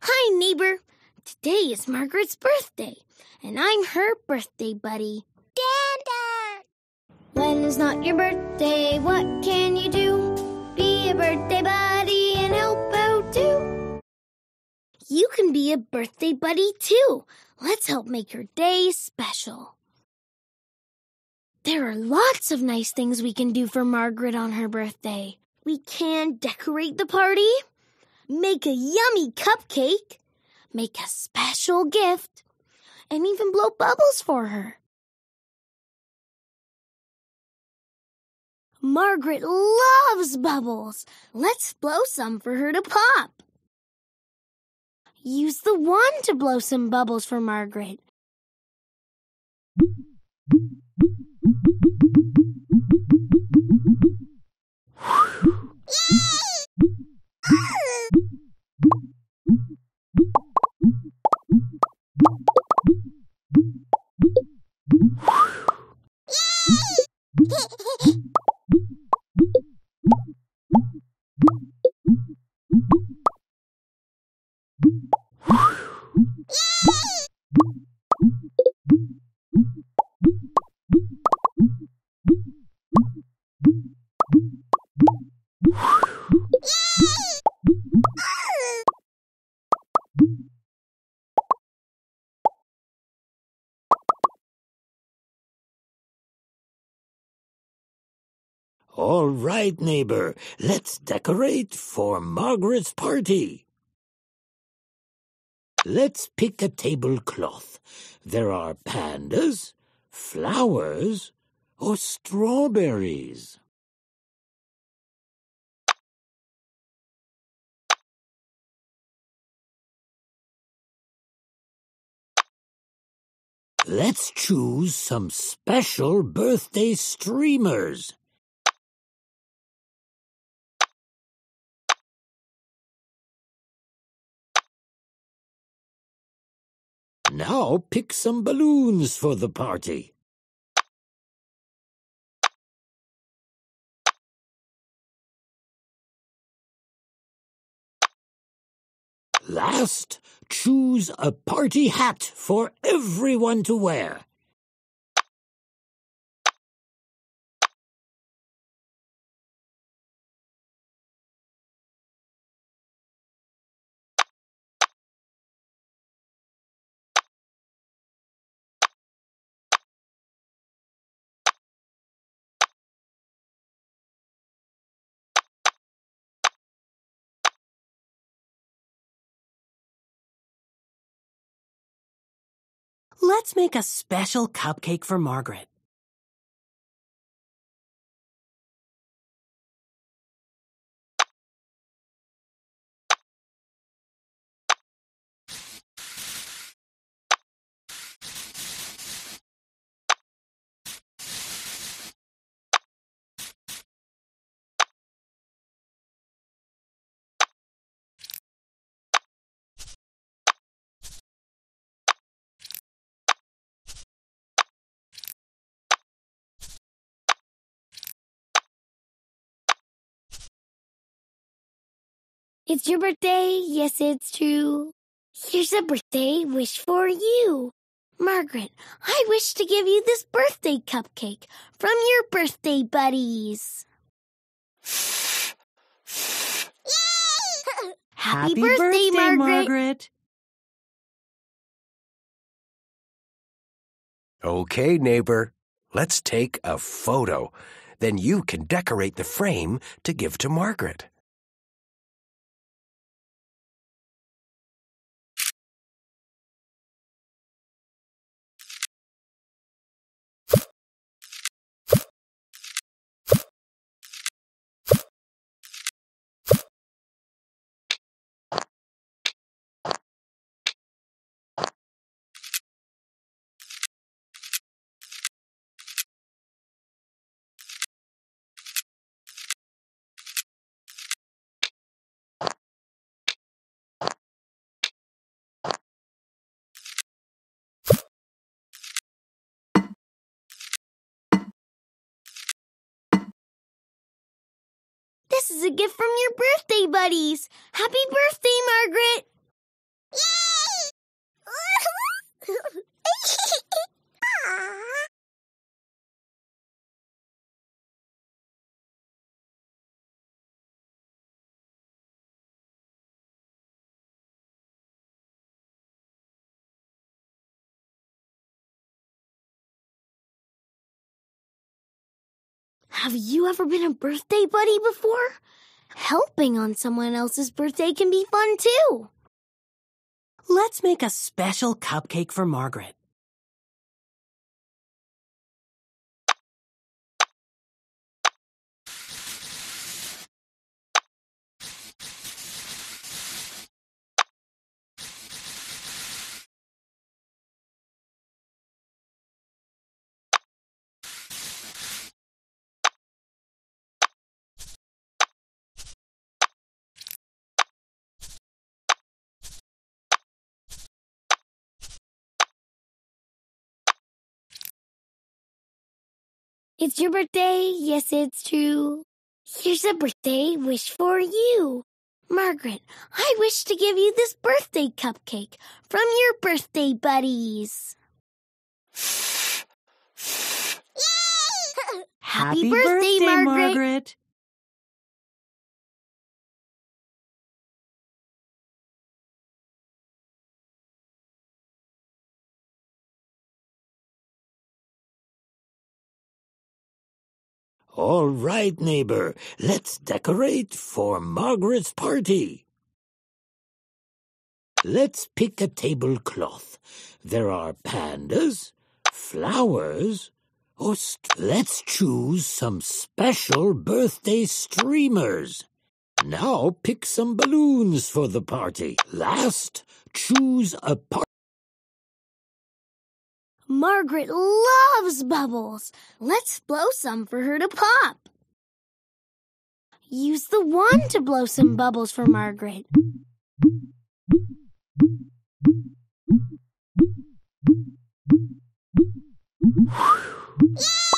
Hi, neighbor. Today is Margaret's birthday, and I'm her birthday buddy. Dada! When it's not your birthday, what can you do? Be a birthday buddy and help out too. You can be a birthday buddy too. Let's help make your day special. There are lots of nice things we can do for Margaret on her birthday. We can decorate the party, make a yummy cupcake, make a special gift, and even blow bubbles for her. Margaret loves bubbles. Let's blow some for her to pop. Use the wand to blow some bubbles for Margaret. All right, neighbor, let's decorate for Margaret's party. Let's pick a tablecloth. There are pandas, flowers, or strawberries. Let's choose some special birthday streamers. Now pick some balloons for the party. Last, choose a party hat for everyone to wear. Let's make a special cupcake for Margaret. It's your birthday. Yes, it's true. Here's a birthday wish for you. Margaret, I wish to give you this birthday cupcake from your birthday buddies. Yay! Happy birthday, Margaret. Okay, neighbor. Let's take a photo. Then you can decorate the frame to give to Margaret. This is a gift from your birthday buddies. Happy birthday, Margaret! Yay! Have you ever been a birthday buddy before? Helping on someone else's birthday can be fun too. Let's make a special cupcake for Margaret. It's your birthday. Yes, it's true. Here's a birthday wish for you. Margaret, I wish to give you this birthday cupcake from your birthday buddies. Yay! Happy, birthday, Margaret. Margaret. All right, neighbor, let's decorate for Margaret's party. Let's pick a tablecloth. There are pandas, flowers, or let's choose some special birthday streamers. Now pick some balloons for the party. Last, choose a par- Margaret loves bubbles. Let's blow some for her to pop. Use the wand to blow some bubbles for Margaret. Yay!